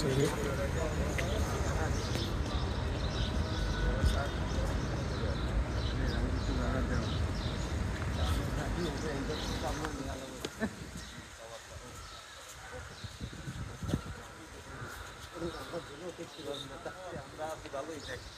vocês verem. আমরা ভালোই দেখি